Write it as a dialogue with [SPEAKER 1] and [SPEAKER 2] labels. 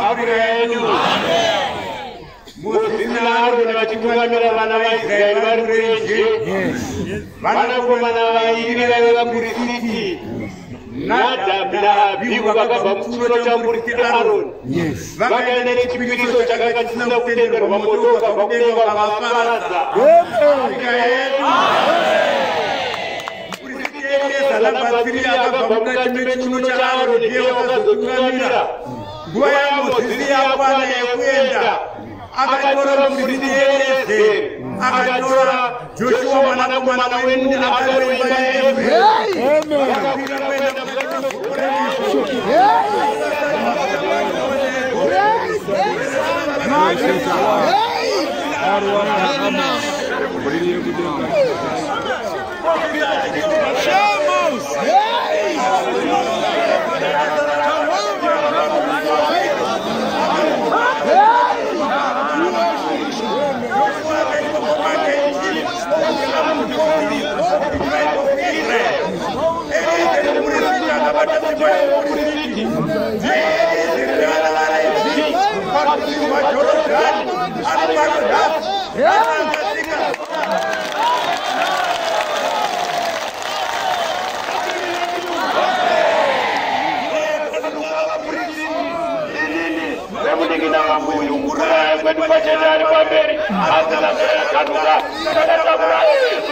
[SPEAKER 1] aburenyu muzinaaruna vachikungamira vana vaisraeri vari kurenje vanakomana vairi vaiva vakuristiti nadhabhi naabhihu vakabva muchiro chamuristi aroni vakaya nechipiriso chakanga chisina kutenderwa mamotoka vakuneva vaparadza nyika yedu siriyaga bamukadime joshua Hey! kwedu pachete ari pamberi akaaakanuka kadatakuraii